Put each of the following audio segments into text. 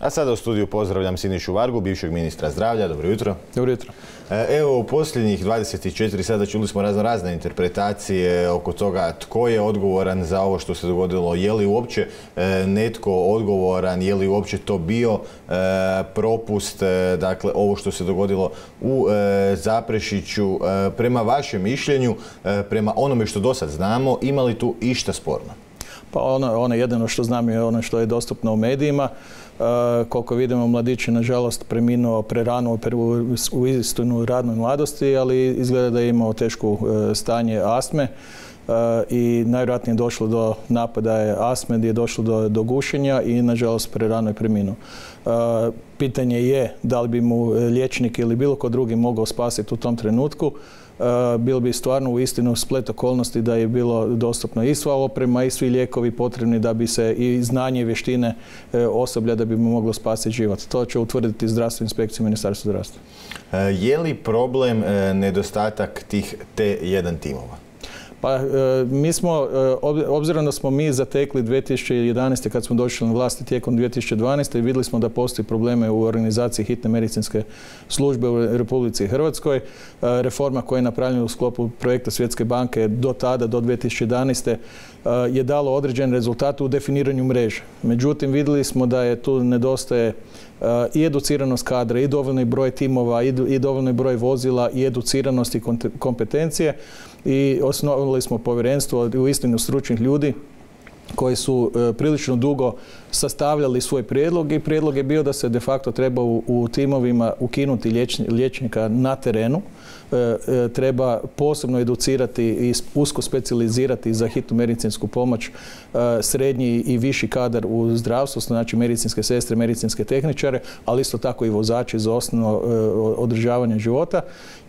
A sada u studiju pozdravljam Sinišu Vargu, bivšeg ministra zdravlja. Dobro jutro. Dobro jutro. E, evo, u posljednjih 24 sada čuli smo razno razne interpretacije oko toga tko je odgovoran za ovo što se dogodilo. Je li uopće e, netko odgovoran, je li uopće to bio e, propust, dakle, ovo što se dogodilo u Zaprešiću. Prema vašem mišljenju, prema onome što do sad znamo, ima li tu išta sporno? Pa ono, ono jedino što znam je ono što je dostupno u medijima. E, koliko vidimo, mladić je nažalost preminuo prerano u istinu radnoj mladosti, ali izgleda da je imao teško e, stanje astme e, i najvjerojatnije je došlo do napadaja astme gdje je došlo do, do gušenja i nažalost prerano je preminuo. Pitanje je da li bi mu liječnik ili bilo ko drugi mogao spasiti u tom trenutku. Eh, bilo bi stvarno u istinu splet okolnosti da je bilo dostupno i sva oprema i svi lijekovi potrebni da bi se i znanje i vještine eh, osoblja da bi moglo spasiti život. To će utvrditi zdravstvena inspekcija Ministarstva zdravstva. Eh, je li problem nedostatak tih T1 timova? Pa e, mi smo, e, obzirom da smo mi zatekli 2011. kad smo došli na vlasti tijekom 2012. i vidjeli smo da postoji probleme u organizaciji hitne medicinske službe u Republici Hrvatskoj. E, reforma koja je napravljena u sklopu projekta Svjetske banke do tada, do 2011. je dalo određen rezultat u definiranju mreže. Međutim, vidjeli smo da je tu nedostaje i educiranost kadra, i dovoljni broj timova, i dovoljni broj vozila, i educiranost i kompetencije i osnovali smo povjerenstvo u istinu stručnih ljudi koji su e, prilično dugo sastavljali svoj prijedlog i prijedlog je bio da se de facto treba u, timovima ukinuti liječnika na terenu. E, e, treba posebno educirati i usko specijalizirati za hitnu medicinsku pomoć srednji i viši kadar u zdravstvu, znači medicinske sestre, medicinske tehničare, ali isto tako i vozači za osnovno održavanje života.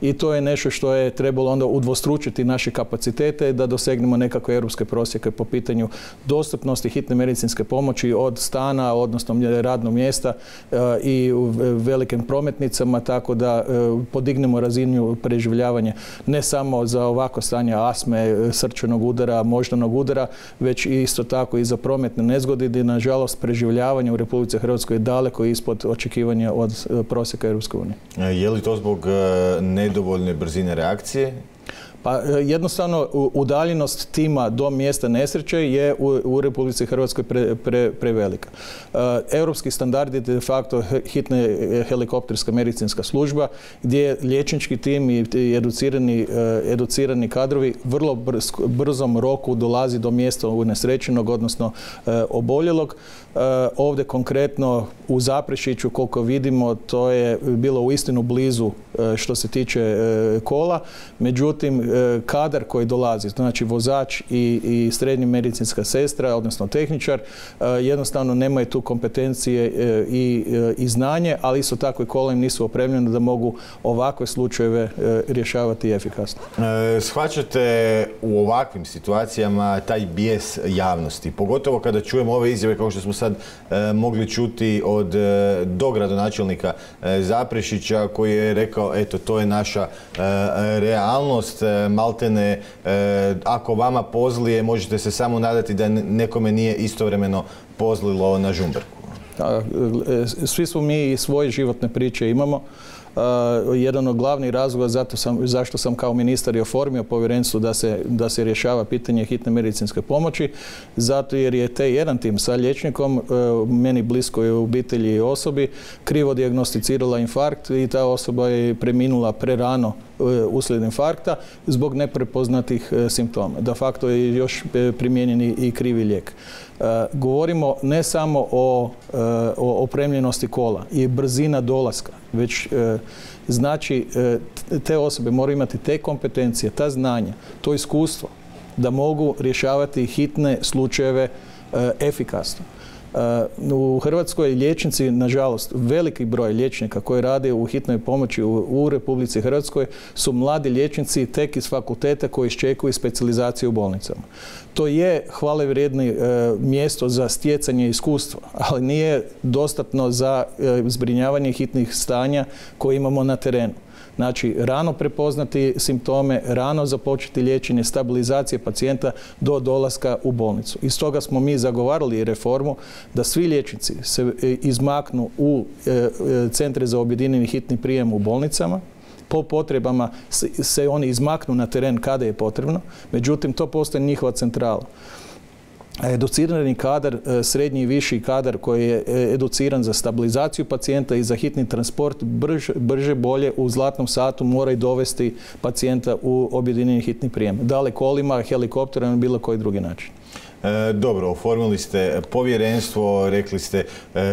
I to je nešto što je trebalo onda udvostručiti naše kapacitete da dosegnemo nekakve europske prosjeke po pitanju dostupnosti hitne medicinske pomoći od stana, odnosno radnog mjesta e, i u velikim prometnicama, tako da e, podignemo razinu preživljavanja ne samo za ovako stanje asme, srčanog udara, moždanog udara, već isto tako i za prometne nezgode gdje nažalost preživljavanje u Republici Hrvatskoj je daleko ispod očekivanja od e, prosjeka unije. Je li to zbog nedovoljne brzine reakcije pa e, jednostavno udaljenost tima do mjesta nesreće je u, u Republici Hrvatskoj prevelika. E, europski standard je de facto hitna helikopterska medicinska služba gdje liječnički tim i educirani, e, educirani kadrovi vrlo brzom roku dolazi do mjesta unesrećenog, odnosno oboljelog. Ovdje konkretno u Zaprešiću, koliko vidimo, to je bilo u istinu blizu što se tiče kola. Međutim, E, kadar koji dolazi, znači vozač i, i srednja medicinska sestra, odnosno tehničar, e, jednostavno nemaju tu kompetencije e, i, i znanje, ali isto tako i kola im nisu opremljene da mogu ovakve slučajeve rješavati efikasno. Shvaćate u ovakvim situacijama taj bijes javnosti, pogotovo kada čujemo ove izjave kao što smo sad mogli čuti od dogradonačelnika Zaprešića koji je rekao eto to je naša realnost, maltene e, ako vama pozlije možete se samo nadati da nekome nije istovremeno pozlilo na žumberku. E, svi smo mi i svoje životne priče imamo. Uh, jedan od glavnih razloga zašto sam kao ministar i oformio povjerenstvo da se, da se rješava pitanje hitne medicinske pomoći, zato jer je te jedan tim sa liječnikom, uh, meni bliskoj obitelji i osobi, krivo dijagnosticirala infarkt i ta osoba je preminula prerano uh, uslijed infarkta zbog neprepoznatih simptoma. Da facto je još primijenjeni i krivi lijek. Govorimo ne samo o, o opremljenosti kola i brzina dolaska, već e, znači e, te osobe moraju imati te kompetencije, ta znanja, to iskustvo da mogu rješavati hitne slučajeve e, efikasno. U Hrvatskoj liječnici, nažalost, veliki broj liječnika koji rade u hitnoj pomoći u, Republici Hrvatskoj su mladi liječnici tek iz fakulteta koji iščekuju specijalizaciju u bolnicama. To je hvale vrijedno e, mjesto za stjecanje iskustva, ali nije dostatno za e, zbrinjavanje hitnih stanja koje imamo na terenu. Znači, rano prepoznati simptome, rano započeti liječenje, stabilizacije pacijenta do dolaska u bolnicu. I stoga smo mi zagovarali reformu da svi liječnici se izmaknu u centre za objedinjeni hitni prijem u bolnicama, po potrebama se oni izmaknu na teren kada je potrebno, međutim to postoje njihova centrala educirani kadar, e, srednji i viši kadar koji je e, educiran za stabilizaciju pacijenta i za hitni transport brže, brže bolje u zlatnom satu mora i dovesti pacijenta u objedinjeni hitni prijem. Da li kolima, helikopterom ili bilo koji drugi način. E, dobro, oformili ste povjerenstvo, rekli ste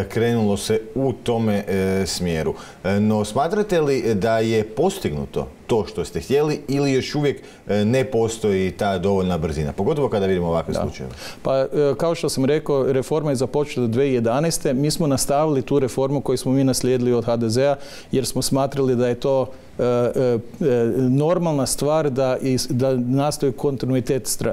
krenulo se u tome smjeru. No smatrate li da je postignuto to što ste htjeli ili još uvijek e, ne postoji ta dovoljna brzina, pogotovo kada vidimo ovakve slučajeve? Pa e, kao što sam rekao, reforma je započeta 2011. Mi smo nastavili tu reformu koju smo mi naslijedili od HDZ-a jer smo smatrali da je to e, normalna stvar da, nastoji kontinuitet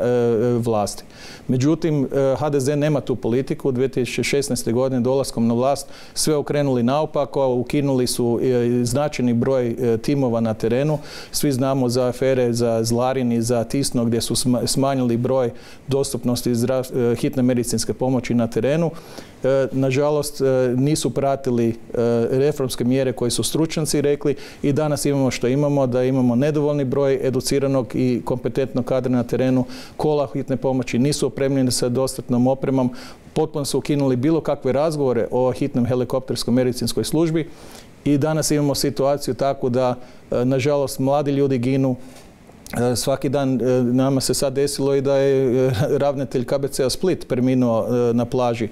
vlasti. Međutim, HDZ nema tu politiku. 2016. godine dolaskom na vlast sve okrenuli naopako, ukinuli su značajni broj timova na terenu svi znamo za afere za Zlarin i za Tisno gdje su smanjili broj dostupnosti e, hitne medicinske pomoći na terenu. E, nažalost, e, nisu pratili reformske mjere koje su stručnjaci rekli i danas imamo što imamo, da imamo nedovoljni broj educiranog i kompetentnog kadra na terenu. Kola hitne pomoći nisu opremljene sa dostatnom opremom. Potpuno su ukinuli bilo kakve razgovore o hitnom helikopterskoj medicinskoj službi i danas imamo situaciju takvu da e, nažalost mladi ljudi ginu svaki dan e, nama se sad desilo i da je e, ravnatelj KBC-a Split preminuo na plaži.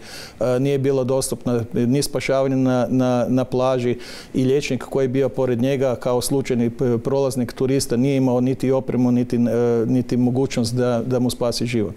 Nije bilo dostupno ni spašavanje na, na, na, plaži i liječnik koji je bio pored njega kao slučajni prolaznik turista nije imao niti opremu, niti, niti mogućnost da, da mu spasi život.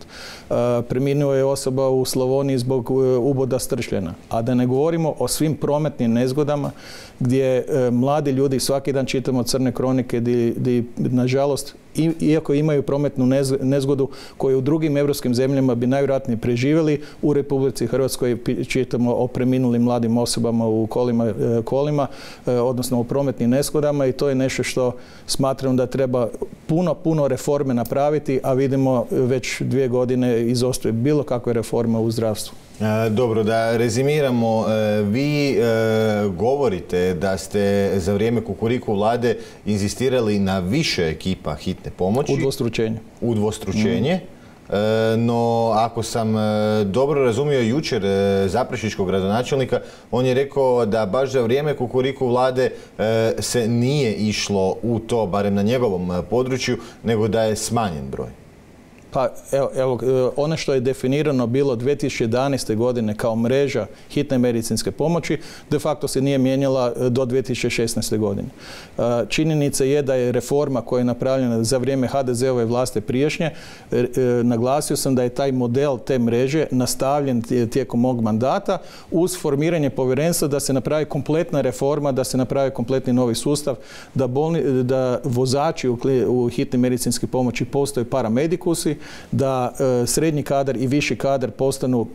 Preminuo je osoba u Slavoniji zbog uboda stršljena. A da ne govorimo o svim prometnim nezgodama gdje mladi ljudi svaki dan čitamo crne kronike gdje nažalost iako imaju prometnu nezgodu koju u drugim europskim zemljama bi najvjerojatnije preživjeli, u Republici Hrvatskoj čitamo o preminulim mladim osobama u kolima, e, e, odnosno u prometnim nezgodama i to je nešto što smatram da treba puno, puno reforme napraviti, a vidimo već dvije godine izostuje bilo kakve reforme u zdravstvu. E, dobro, da rezimiramo. E, vi e, govorite da ste za vrijeme kukuriku vlade inzistirali na više ekipa hitne pomoći. Udvostručenje. Udvostručenje. No, ako sam dobro razumio jučer zaprešičkog gradonačelnika, on je rekao da baš za vrijeme kukuriku vlade se nije išlo u to, barem na njegovom području, nego da je smanjen broj. Pa evo, evo, e, ono što je definirano bilo 2011. godine kao mreža hitne medicinske pomoći, de facto se nije mijenjala e, do 2016. godine. E, činjenica je da je reforma koja je napravljena za vrijeme HDZ-ove vlasti priješnje, naglasio sam da je taj model te mreže nastavljen tijekom mog mandata uz formiranje povjerenstva da se napravi kompletna reforma, da se napravi kompletni novi sustav, da, da vozači u hitne medicinske pomoći postoje paramedikusi, da e, srednji kadar i viši kadar postanu,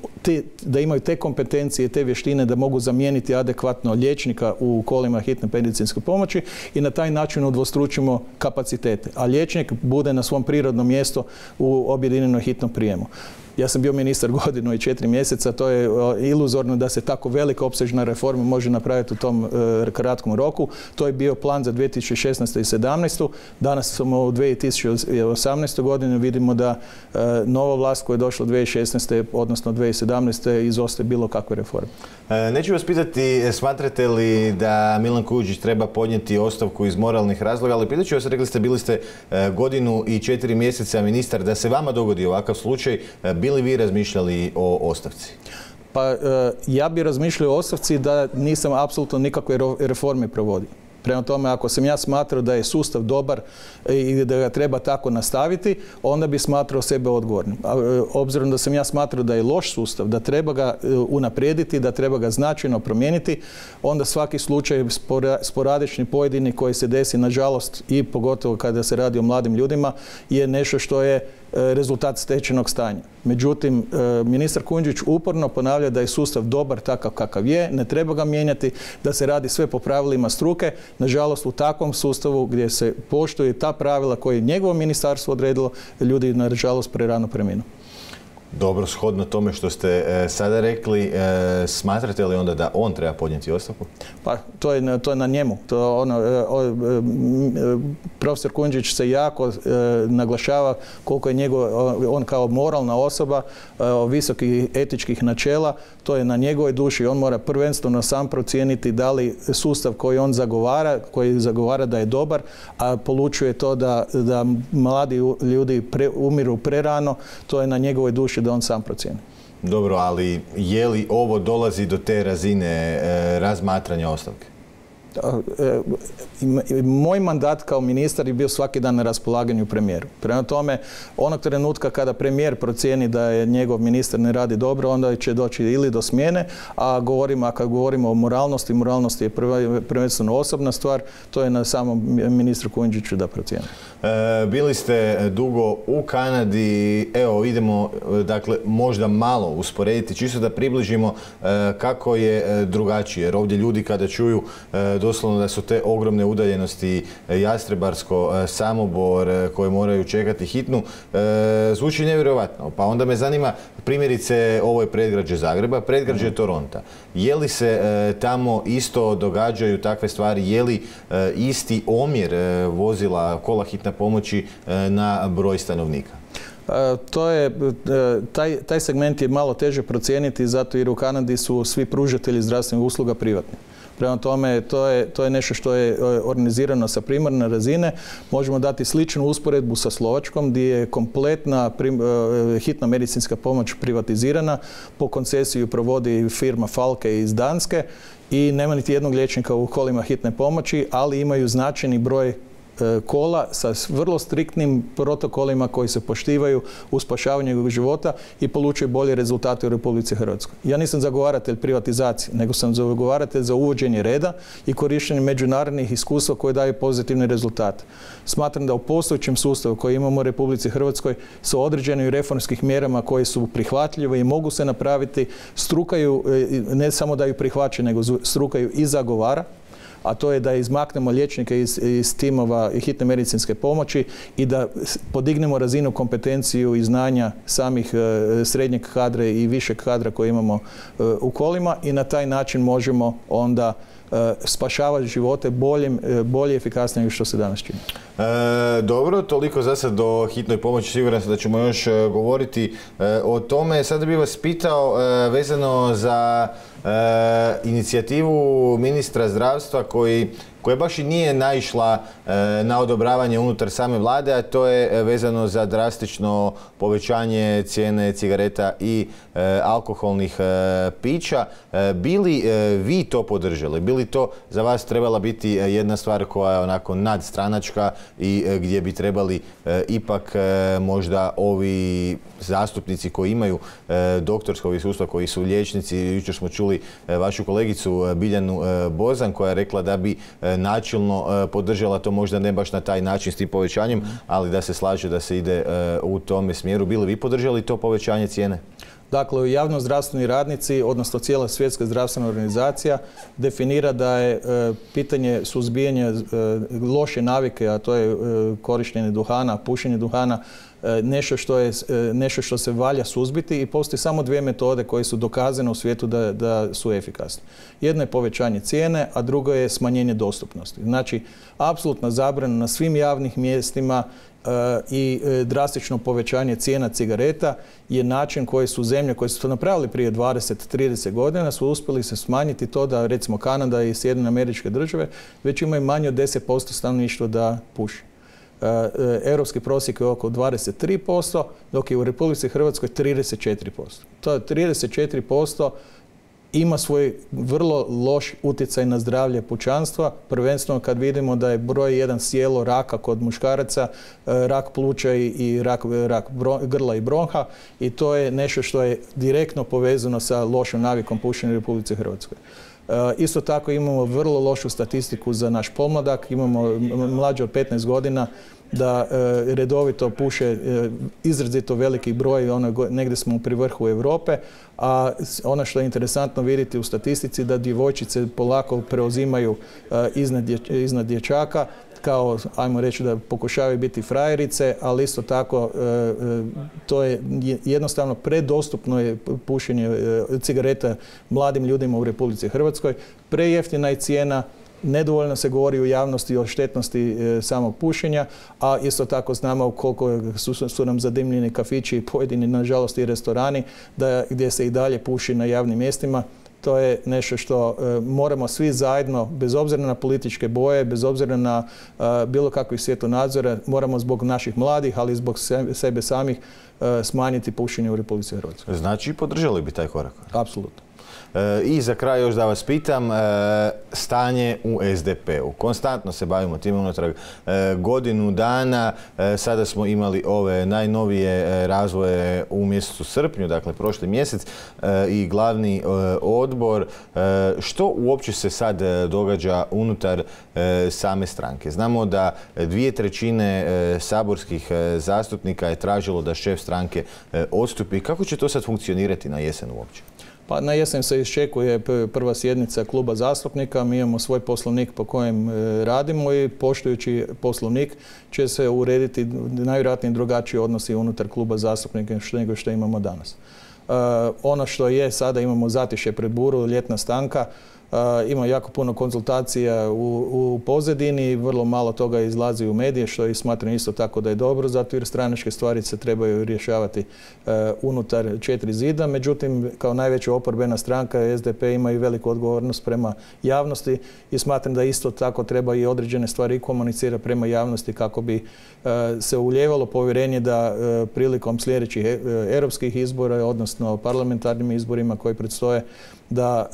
da imaju te kompetencije, te vještine da mogu zamijeniti adekvatno liječnika u kolima hitne medicinske pomoći i na taj način udvostručimo kapacitete. A liječnik bude na svom prirodnom mjestu u objedinjenom hitnom prijemu. Ja sam bio ministar godinu i četiri mjeseca, to je iluzorno da se tako velika opsežna reforma može napraviti u tom e, kratkom roku. To je bio plan za 2016. i 2017. Danas smo u 2018. godini vidimo da e, nova vlast koja je došla 2016. odnosno 2017. izostaje bilo kakve reforme. E, neću vas pitati, smatrate li da Milan Kuđić treba podnijeti ostavku iz moralnih razloga, ali pitat ću vas, rekli ste, bili ste godinu i četiri mjeseca ministar, da se vama dogodi ovakav slučaj, bili vi razmišljali o ostavci? Pa e, ja bi razmišljao o ostavci da nisam apsolutno nikakve reforme provodio. Prema tome, ako sam ja smatrao da je sustav dobar i da ga treba tako nastaviti, onda bi smatrao sebe odgovornim. E, obzirom da sam ja smatrao da je loš sustav, da treba ga e, unaprijediti, da treba ga značajno promijeniti, onda svaki slučaj sporadični pojedini koji se desi, nažalost, i pogotovo kada se radi o mladim ljudima, je nešto što je rezultat stečenog stanja. Međutim, ministar Kunđić uporno ponavlja da je sustav dobar takav kakav je, ne treba ga mijenjati, da se radi sve po pravilima struke. Nažalost, u takvom sustavu gdje se poštuje ta pravila koje je njegovo ministarstvo odredilo, ljudi nažalost prerano preminu. Dobro, shodno tome što ste e, sada rekli, e, smatrate li onda da on treba podnijeti ostavku? Pa to je, to na njemu. To ono, e, profesor Kunđić se jako naglašava koliko je njegov, on kao moralna osoba visokih etičkih načela, to je na njegovoj duši. On mora prvenstveno sam procijeniti da li sustav koji on zagovara, koji zagovara da je dobar, a polučuje to da, da mladi ljudi umiru prerano, to je na njegovoj duši da on sam procijeni. Dobro, ali je li ovo dolazi do te razine e, razmatranja ostavke? E, moj mandat kao ministar je bio svaki dan na raspolaganju premijeru. Prema tome, onog trenutka kada premijer procijeni da je njegov ministar ne radi dobro, onda će doći ili do smjene, a govorimo, a kad govorimo o moralnosti, moralnost je prvenstveno osobna stvar, to je na samom ministru Kunđiću da procijeni. E, bili ste dugo u Kanadi, evo idemo dakle možda malo usporediti, čisto da približimo kako je drugačije, jer ovdje ljudi kada čuju doslovno da su te ogromne udaljenosti e, Jastrebarsko, e, Samobor e, koje moraju čekati hitnu, zvuči nevjerojatno. Pa onda me zanima primjerice ovo je predgrađe Zagreba, predgrađe mhm. Toronta. Je li se tamo isto događaju takve stvari, je li isti omjer vozila kola hitna pomoći na broj stanovnika? To je, taj, taj segment je malo teže procijeniti zato jer u Kanadi su svi pružatelji zdravstvenih usluga privatni. Prema tome, to je, to je nešto što je e, organizirano sa primarne razine. Možemo dati sličnu usporedbu sa Slovačkom gdje je kompletna e, hitna medicinska pomoć privatizirana. Po koncesiju provodi firma Falke iz Danske i nema niti jednog liječnika u kolima hitne pomoći, ali imaju značajni broj E, kola sa vrlo striktnim protokolima koji se poštivaju u spašavanju života i polučuje bolje rezultate u Republici Hrvatskoj. Ja nisam zagovaratelj privatizacije, nego sam zagovaratelj za uvođenje reda i korištenje međunarodnih iskustva koje daju pozitivne rezultate. Smatram da u postojećem sustavu koji imamo u Republici Hrvatskoj sa određenim reformskih mjerama koje su prihvatljive i mogu se napraviti, strukaju, e, ne samo da ju prihvaća, nego strukaju i zagovara a to je da izmaknemo liječnike iz, iz timova hitne medicinske pomoći i da podignemo razinu kompetenciju i znanja samih e, srednjeg kadra i višeg kadra koje imamo e, u kolima i na taj način možemo onda e, spašavati živote boljim, bolje i efikasnije što se danas čini. dobro, toliko za sad do hitnoj pomoći. Siguran sam da ćemo još govoriti o tome. Sada bih vas pitao vezano za E, inicijativu ministra zdravstva koji koja baš i nije naišla e, na odobravanje unutar same vlade, a to je e, vezano za drastično povećanje cijene cigareta i e, alkoholnih pića. Bili vi to podržali? Bili to za vas trebala biti jedna stvar koja je onako nadstranačka i gdje bi trebali ipak možda ovi zastupnici koji imaju doktorskog iskustva, koji su liječnici, jučer smo čuli vašu kolegicu Biljanu Bozan koja je rekla da bi načelno e, podržala to možda ne baš na taj način s tim povećanjem, ali da se slaže da se ide e, u tome smjeru. Bili vi podržali to povećanje cijene? Dakle, javno zdravstveni radnici, odnosno cijela svjetska zdravstvena organizacija definira da je e, pitanje suzbijanja loše navike, a to je korištenje duhana, pušenje duhana, E, nešto što, je, e, nešto što se valja suzbiti i postoji samo dvije metode koje su dokazane u svijetu da, da su efikasne. Jedno je povećanje cijene, a drugo je smanjenje dostupnosti. Znači, apsolutna zabrana na svim javnim mjestima e, i drastično povećanje cijena cigareta je način koji su zemlje koje su to napravili prije 20-30 godina su uspjeli se smanjiti to da recimo Kanada i Sjedine američke države već imaju manje od 10% stanovništva da puši. E, e, europski prosjek je oko 23%, dok je u Republici Hrvatskoj 34%. To je 34% ima svoj vrlo loš utjecaj na zdravlje pučanstva, prvenstveno kad vidimo da je broj jedan sjelo raka kod muškaraca, e, rak pluća i rak, rak grla i bronha i to je nešto što je direktno povezano sa lošom navikom pušenja u Republici Hrvatskoj. Isto tako imamo vrlo lošu statistiku za naš pomladak, imamo mlađe od 15 godina da redovito puše izrazito veliki broj, ono, negdje smo pri vrhu Europe, a ono što je interesantno vidjeti u statistici da djevojčice polako preuzimaju iznad dječaka kao, ajmo reći da pokušavaju biti frajerice, ali isto tako e, e, to je jednostavno predostupno je pušenje e, cigareta mladim ljudima u Republici Hrvatskoj. Prejeftina je cijena, nedovoljno se govori u javnosti o štetnosti samog pušenja, a isto tako znamo koliko su, nam zadimljeni kafići i pojedini, nažalost, i restorani gdje se i dalje puši na javnim mjestima to je nešto što e, moramo svi zajedno, bez obzira na političke boje, bez obzira na e, bilo kakvih svjetonadzora, moramo zbog naših mladih, ali i zbog sebe samih e, smanjiti pušenje u Republici Hrvatskoj. Znači, podržali bi taj korak? Apsolutno. E, I za kraj još da vas pitam, e, stanje u SDP-u. Konstantno se bavimo tim unutar e, godinu dana. Sada smo imali ove najnovije razvoje u mjesecu srpnju, dakle prošli mjesec i glavni odbor. Što uopće se sad događa unutar same stranke? Znamo da dvije trećine saborskih zastupnika je tražilo da šef stranke odstupi. Kako će to sad funkcionirati na jesen uopće? Pa na jesen se iščekuje prva sjednica kluba zastupnika. Mi imamo svoj poslovnik po kojem e, radimo i poštujući poslovnik će se urediti najvjerojatnije drugačiji odnosi unutar kluba zastupnika nego što imamo danas. E, ono što je sada imamo zatiše pred buru, ljetna stanka ima jako puno konzultacija u, u pozadini, vrlo malo toga izlazi u medije, što i smatram isto tako da je dobro, zato jer stranačke stvari se trebaju rješavati e, unutar četiri zida. Međutim, kao najveća oporbena stranka, SDP ima i veliku odgovornost prema javnosti i smatram da isto tako treba i određene stvari komunicirati prema javnosti kako bi e, se uljevalo povjerenje da prilikom sljedećih europskih izbora, odnosno parlamentarnim izborima koji predstoje, da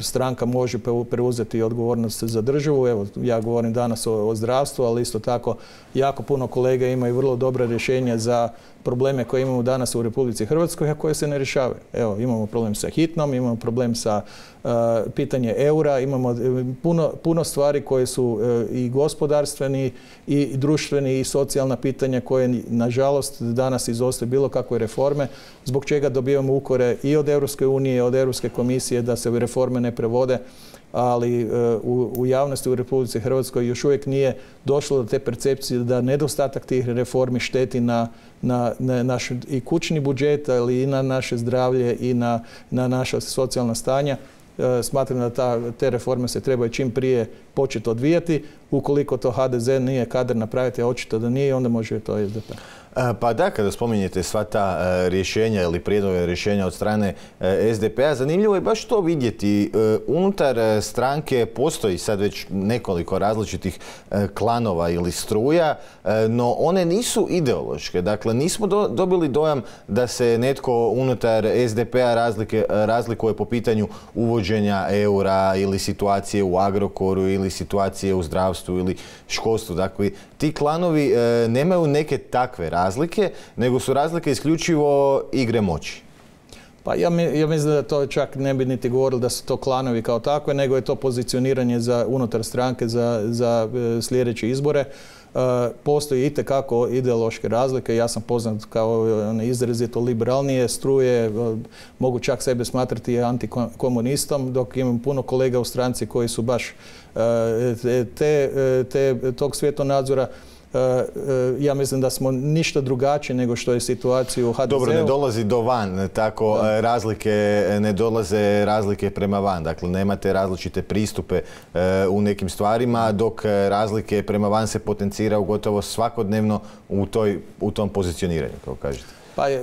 stranka može preuzeti odgovornost za državu. Evo, ja govorim danas o, zdravstvu, ali isto tako jako puno kolega imaju vrlo dobra rješenja za probleme koje imamo danas u Republici Hrvatskoj, a koje se ne rješavaju. Evo, imamo problem sa hitnom, imamo problem sa uh, pitanje eura, imamo uh, puno, stvari koje su uh, i gospodarstveni i društveni i socijalna pitanja koje nažalost danas izostaju bilo kakve reforme, zbog čega dobivamo ukore i od Europske unije i od Europske komisije da se reforme ne prevode ali u, javnosti u Republici Hrvatskoj još uvijek nije došlo do te percepcije da nedostatak tih reformi šteti na, na, naš i kućni budžet, ali i na naše zdravlje i na, na naša socijalna stanja. E, smatram da te reforme se trebaju čim prije početi odvijati. Ukoliko to HDZ nije kadar napraviti, a očito da nije, onda može to SDP. E, pa da, kada spominjete sva ta e, rješenja ili prijedloge rješenja od strane e, SDP-a, zanimljivo je baš to vidjeti. Unutar stranke postoji sad već nekoliko različitih klanova ili struja, no one nisu ideološke. Dakle, nismo dobili dojam da se netko unutar SDP-a razlikuje po pitanju uvođenja eura ili situacije u Agrokoru ili situacije u zdravstvu ili školstvu. Dakle, ti klanovi nemaju neke takve razlike razlike, nego su razlike isključivo igre moći. Pa ja, ja mislim da to čak ne bi niti govorili da su to klanovi kao takve, nego je to pozicioniranje za unutar stranke za, za e, sljedeće izbore. E, postoji itekako ideološke razlike. Ja sam poznat kao one izrazito liberalnije struje, e, mogu čak sebe smatrati antikomunistom, dok imam puno kolega u stranci koji su baš te, te, tog svjetonadzora E, e, ja mislim da smo ništa drugačije nego što je situacija u HDZ-u. Dobro, ne dolazi do van, tako e, razlike, ne dolaze razlike prema van. Dakle, nemate različite pristupe u nekim stvarima, dok razlike prema van se potenciraju gotovo svakodnevno u, toj, u tom pozicioniranju, kao kažete. Pa je,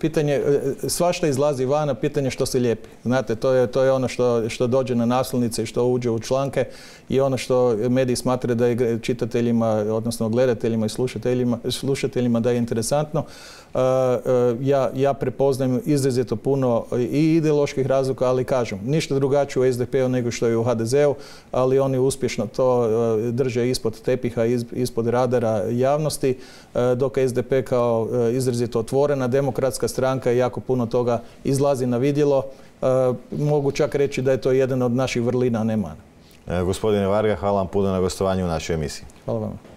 pitanje, svašta izlazi van, a pitanje što se lijepi. Znate, to je, to je ono što, što dođe na naslovnice i što uđe u članke i ono što mediji smatraju da je čitateljima, odnosno gledateljima i slušateljima, slušateljima da je interesantno. E, e, ja, ja prepoznajem izrazito puno i ideoloških razloga, ali kažem, ništa drugačije u SDP-u nego što je u HDZ-u, ali oni uspješno to e, drže ispod tepiha, ispod radara javnosti, dok SDP kao izrazito otvorena demokratska stranka i jako puno toga izlazi na vidjelo. Mogu čak reći da je to jedan od naših vrlina, ne mana. Gospodine Varga, hvala vam puno na gostovanju u našoj emisiji. Hvala vam.